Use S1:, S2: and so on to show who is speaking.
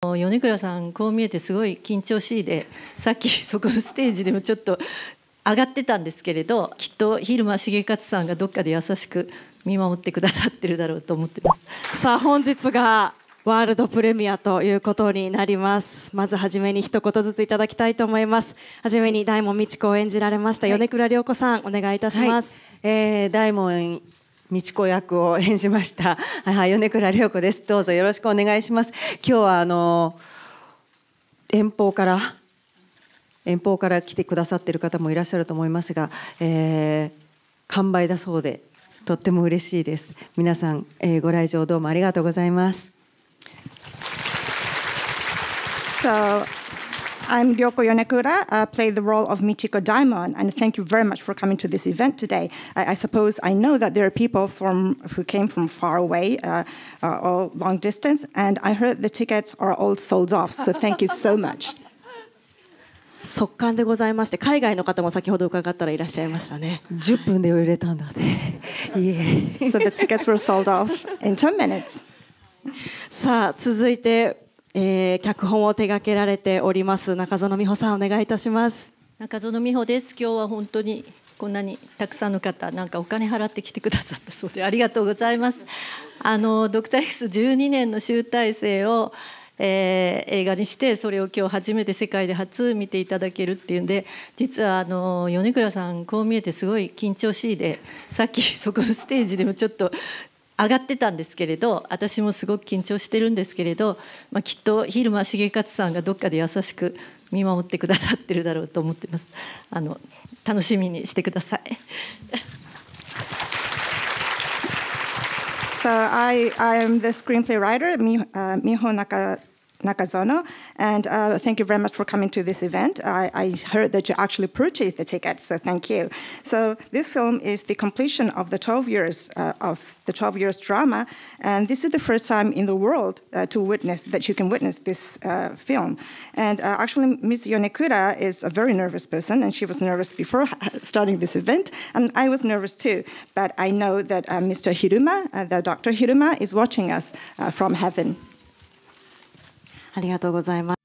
S1: 米倉さんこう見えてすごい緊張しいで さっきそこのステージでもちょっと上がってたんですけれどきっと蛭間重勝さんがどっかで優しく見守ってくださってるだろうと思ってます。
S2: さあ本日がワールドプレミアということになります。まずはじめに一言ずついただきたいと思います。はじめに大門美智子を演じられました、米倉涼子さんお願いいたします、
S3: はい、えー、大門美智子役を演じました米倉涼子です。どうぞよろしくお願いします。今日はあの遠方から遠方から来てくださっている方もいらっしゃると思いますが、えー、完売だそうでとっても嬉しいです。皆さん、えー、ご来場どうもありがとうございます。
S4: So I'm Ryoko Yonekura, uh, play the role of Michiko Daimon, and thank you very much for coming to this event today. I, I suppose I know that there are people from who came from far away uh, uh, or long distance, and I heard the tickets are all sold off. So thank you so much.
S2: 速乾でございまして海外の方も先ほど伺ったらいらっしゃいましたね
S3: 10分で売れたんだねいえ
S4: So the tickets were sold off in 10 minutes
S2: さあ続いて、 えー、脚本を手掛けられております中園美穂さんお願いいたします。
S1: 中園美穂です。今日は本当にこんなにたくさんの方なんかお金払ってきてくださったそうでありがとうございます。あのドクター X12 年の集大成をえー、映画にしてそれを今日初めて世界で初見ていただけるっていうんで実はあの米倉さんこう見えてすごい緊張しいでさっきそこのステージでもちょっと上がってたんですけれど私もすごく緊張してるんですけれど、まあ、きっと蛭間重勝さんがどっかで優しく見守ってくださってるだろうと思ってます。あの楽しみにしてください。
S4: So I, I am the screenplay writer, Miho Naka, Nakazono. And uh, thank you very much for coming to this event. I, I, heard that you actually purchased the tickets, so thank you. So this film is the completion of the 12 years uh, of the 12 years drama, and this is the first time in the world uh, to witness that you can witness this uh, film. And uh, actually, Ms. Yonekura is a very nervous person, and she was nervous before starting this event, and I was nervous too. But I know that uh, Mr. Hiruma, the Dr. Hiruma, is watching us from heaven.
S2: ありがとうございます。